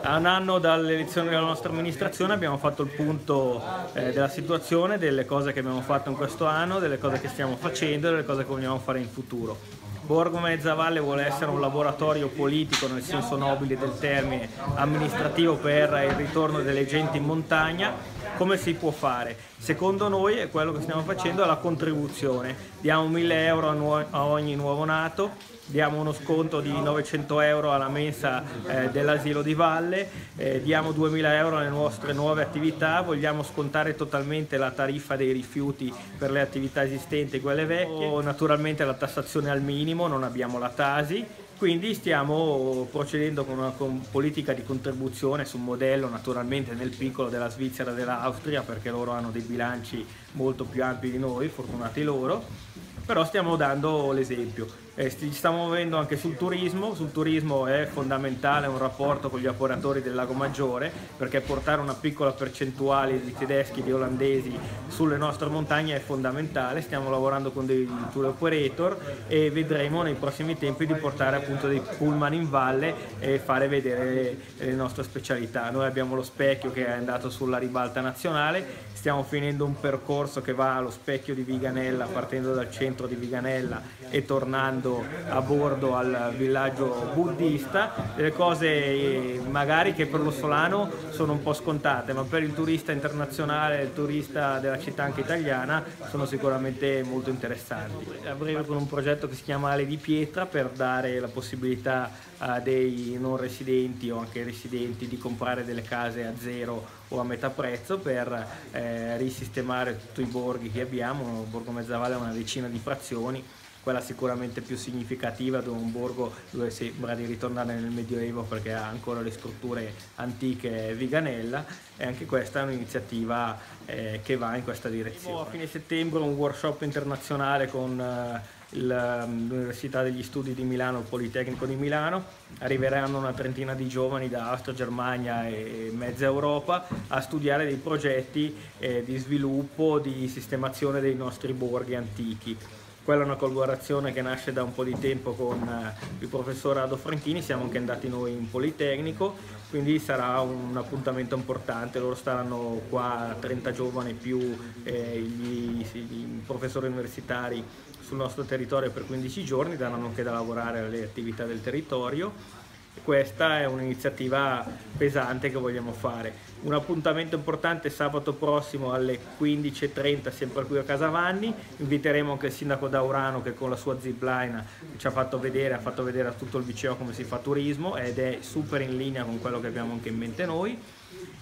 A un anno dall'elezione della nostra amministrazione abbiamo fatto il punto eh, della situazione, delle cose che abbiamo fatto in questo anno, delle cose che stiamo facendo e delle cose che vogliamo fare in futuro. Borgo Mezzavalle vuole essere un laboratorio politico nel senso nobile del termine amministrativo per il ritorno delle genti in montagna. Come si può fare? Secondo noi, e quello che stiamo facendo, è la contribuzione. Diamo 1000 euro a ogni nuovo nato, diamo uno sconto di 900 euro alla mensa eh, dell'asilo di Valle, eh, diamo 2000 euro alle nostre nuove attività, vogliamo scontare totalmente la tariffa dei rifiuti per le attività esistenti e quelle vecchie, naturalmente la tassazione al minimo, non abbiamo la Tasi, quindi stiamo procedendo con una politica di contribuzione su un modello naturalmente nel piccolo della Svizzera e dell'Austria perché loro hanno dei bilanci molto più ampi di noi, fortunati loro, però stiamo dando l'esempio. Ci stiamo muovendo anche sul turismo, sul turismo è fondamentale un rapporto con gli operatori del Lago Maggiore perché portare una piccola percentuale di tedeschi, di olandesi sulle nostre montagne è fondamentale, stiamo lavorando con dei tour operator e vedremo nei prossimi tempi di portare appunto dei pullman in valle e fare vedere le nostre specialità. Noi abbiamo lo specchio che è andato sulla ribalta nazionale, stiamo finendo un percorso che va allo specchio di Viganella partendo dal centro di Viganella e tornando andando a bordo al villaggio buddista, delle cose magari che per lo solano sono un po' scontate, ma per il turista internazionale, il turista della città anche italiana, sono sicuramente molto interessanti. A breve con un progetto che si chiama Ale di Pietra per dare la possibilità a dei non residenti o anche residenti di comprare delle case a zero o a metà prezzo per eh, risistemare tutti i borghi che abbiamo, Borgo Mezzavalle ha una decina di frazioni quella sicuramente più significativa di un borgo dove sembra di ritornare nel Medioevo perché ha ancora le strutture antiche Viganella e anche questa è un'iniziativa eh, che va in questa direzione. A fine settembre un workshop internazionale con eh, mm, l'Università degli Studi di Milano, il Politecnico di Milano, arriveranno una trentina di giovani da Austria, Germania e mezza Europa a studiare dei progetti eh, di sviluppo, di sistemazione dei nostri borghi antichi. Quella è una collaborazione che nasce da un po' di tempo con eh, il professor Ado Franchini, siamo anche andati noi in Politecnico, quindi sarà un appuntamento importante, loro staranno qua 30 giovani più eh, gli, gli professori universitari sul nostro territorio per 15 giorni, daranno anche da lavorare alle attività del territorio questa è un'iniziativa pesante che vogliamo fare. Un appuntamento importante sabato prossimo alle 15.30 sempre qui a Casavanni, inviteremo anche il sindaco Daurano che con la sua zipline ci ha fatto vedere, ha fatto vedere a tutto il vicino come si fa turismo ed è super in linea con quello che abbiamo anche in mente noi.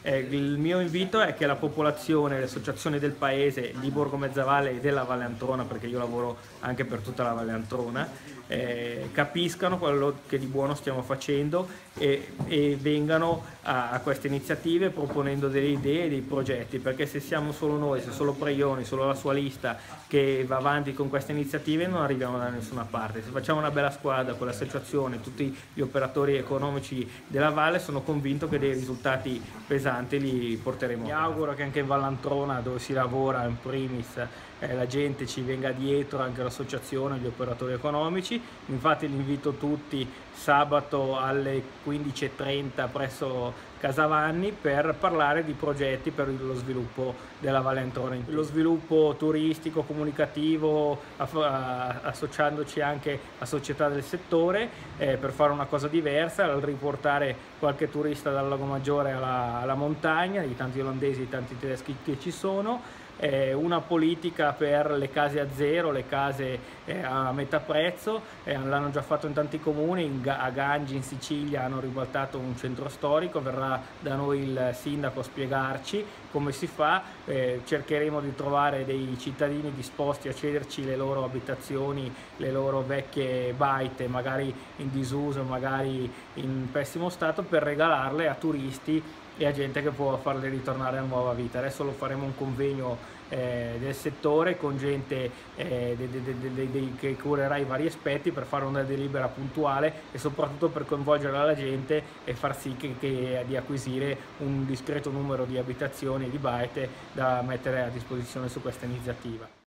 Eh, il mio invito è che la popolazione, le associazioni del paese di Borgo Mezzavalle e della Valle Antrona, perché io lavoro anche per tutta la Valle Antrona, eh, capiscano quello che di buono stiamo facendo e, e vengano a, a, queste iniziative proponendo delle idee, dei progetti, perché se siamo solo noi, se solo Preioni, solo la sua lista che va avanti con queste iniziative non arriviamo da nessuna parte. Se facciamo una bella squadra con l'associazione, tutti gli operatori economici della Valle, sono convinto che dei risultati pesanti li porteremo. Mi auguro che anche in Vallantrona, dove si lavora in primis, eh, la gente ci venga dietro, anche l'associazione, gli operatori economici. Infatti li invito tutti sabato alle 15.30 presso Casavanni per parlare di progetti per lo sviluppo della Valle Antrona, lo sviluppo turistico, comunicativo, associandoci anche a società del settore eh, per fare una cosa diversa, riportare qualche turista dal Lago Maggiore alla, alla montagna, di tanti olandesi, di tanti tedeschi che ci sono, eh, una politica per le case a zero, le case eh, a metà prezzo, eh, l'hanno già fatto in tanti comuni, a Gangi in Sicilia hanno ribaltato un centro storico, verrà da noi il sindaco a spiegarci come si fa, eh, cercheremo di trovare dei cittadini disposti a cederci le loro abitazioni, le loro vecchie baite, magari in disuso, magari in pessimo stato, per regalarle a turisti e a gente che può farle ritornare a nuova vita. Adesso lo faremo un convegno eh, del settore con gente eh, de, de, de, che curerà i vari aspetti per fare una delibera puntuale e soprattutto per coinvolgere la gente e far sì che, che, di acquisire un discreto numero di abitazioni e di baite da mettere a disposizione su questa iniziativa.